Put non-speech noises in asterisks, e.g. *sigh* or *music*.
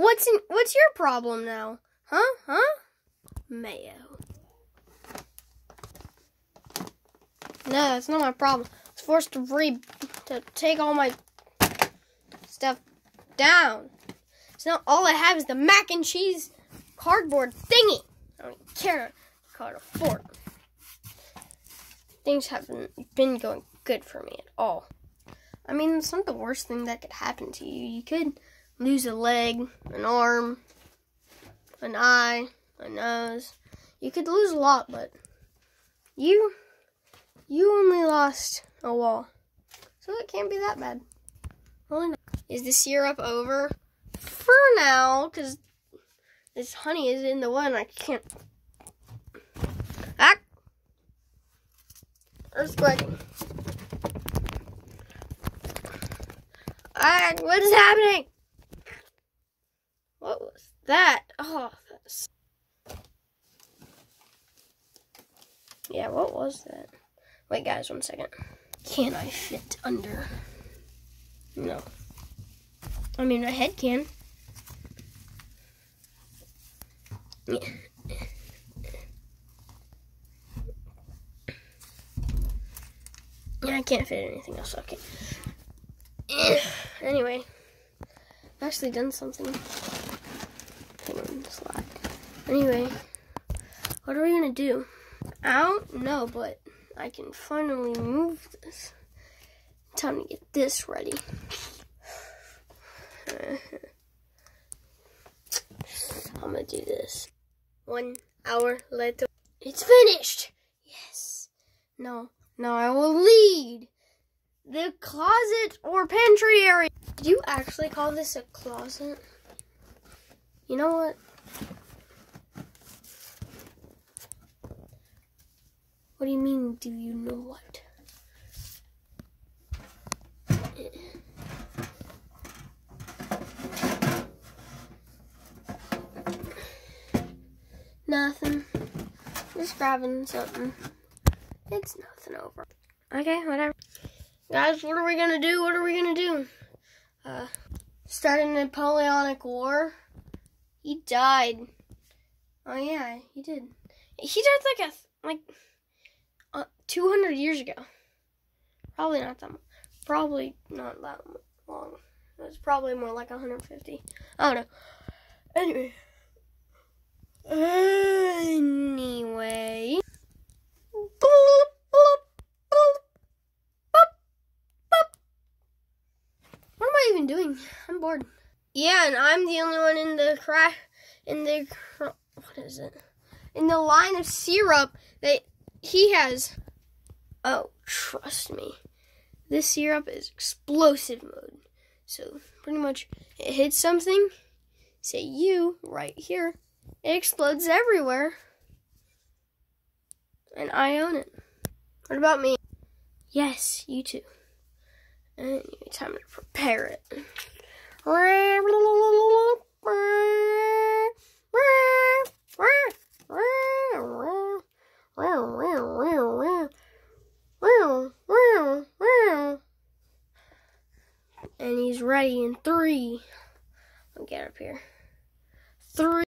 What's in, what's your problem now? Huh? Huh? Mayo. No, it's not my problem. I was forced to re to take all my stuff down. So now all I have is the mac and cheese cardboard thingy. I don't care. Call it a fork. Things haven't been going good for me at all. I mean, it's not the worst thing that could happen to you. You could lose a leg, an arm, an eye, a nose. You could lose a lot, but you you only lost a wall. So it can't be that bad. Is the syrup over? For now, because this honey is in the one I can't. Ah! Earthquake. Ah, what is happening? What was that? Oh, that's... Yeah, what was that? Wait, guys, one second. Can I fit under? No. I mean, my head can. Yeah. Yeah, I can't fit anything else. Okay. *clears throat* anyway, I've actually done something. Slide. Anyway, what are we gonna do? I don't know, but I can finally move this. Time to get this ready. *laughs* I'm gonna do this. One hour later. It's finished! Yes. No, no, I will lead the closet or pantry area. Did you actually call this a closet? You know what? What do you mean, do you know what? Nothing. Just grabbing something. It's nothing over. Okay, whatever. Guys, what are we gonna do? What are we gonna do? Uh, start a Napoleonic War? He died. Oh yeah, he did. He died like a, like, uh, 200 years ago. Probably not that. Probably not that long. It was probably more like 150. I don't know. Anyway. Anyway. What am I even doing? I'm bored. Yeah, and I'm the only one in the crack in the what is it? In the line of syrup that he has. Oh, trust me. This syrup is explosive mode. So pretty much it hits something, say you right here, it explodes everywhere. And I own it. What about me? Yes, you too. Anyway, time to prepare it. And he's ready in three. I'll get up here. Three.